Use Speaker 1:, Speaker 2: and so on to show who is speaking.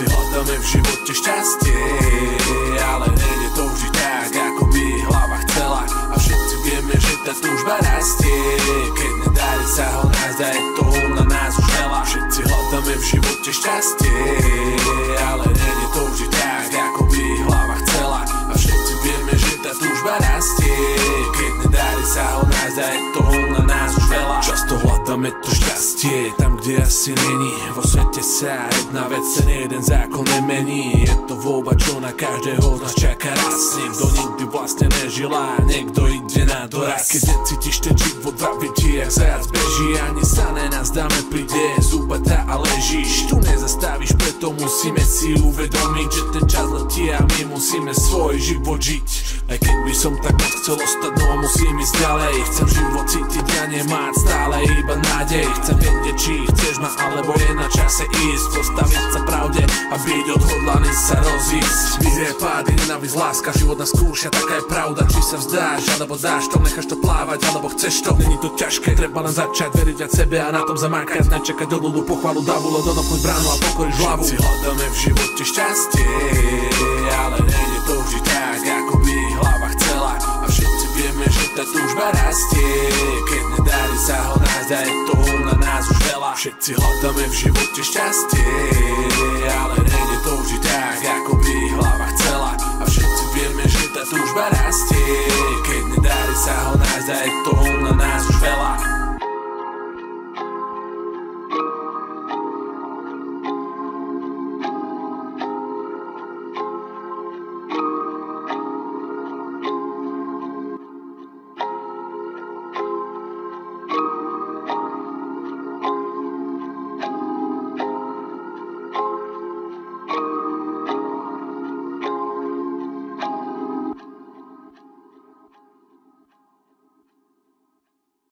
Speaker 1: hľadáme v živote šťastie Ale nejde to vždy tak, ako by hlava chcela. A všetci vieme, že tá túžba rastie. Keď nedarí sa ho nájsť a je na nás už veľa. Všetci hľadáme v živote šťastie Ale nejde to vždy tak, ako by hlava chcela. A všetci vieme, že tá túžba rastie. Keď nedarí sa ho nájsť a je toho na nás už veľa. Často hľadáme to šťastie tam, kde asi není. Vo svete sa jedna vec, ten jeden zákon nemení. Je to voľba, čo na každého z nás čaká raz. Niekto nikdy vlastne nežila, niekto ide na doraz. Keď necítiš ten život vraví ti, jak zajac beží Ani sa nenazdáme, príde zúbata a ležíš Tu preto musíme si uvedomiť Že ten čas letí a my musíme svoj život žiť. Aj keď by som tak chcel ostať, no musím ísť ďalej. Chcem život cítiť a nemáť stále iba nádej. Chcem vedieť, či chceš ma, alebo je na čase ísť. Postaviť byť odhodlaný sa rozísť. Vyhrie pády, nenávisť, láska, život nás skúša, taká je pravda. Či sa vzdáš, alebo dáš to, necháš to plávať, alebo chceš to. Není to ťažké, treba len začať veriť viac sebe a na tom zamákať. Nečakať do ľudu, pochvalu, davu, len dodopnúť bránu a pokoriť hlavu. Všetci hľadáme v živote šťastie, ale nejde to vždy tak, ako by hlava chcela. A všetci vieme, že tá túžba rastie. Keď nedarí sa ho nájsť a je toho na nás už veľa. Všetci hľadáme v živote šťastie Ale chcela A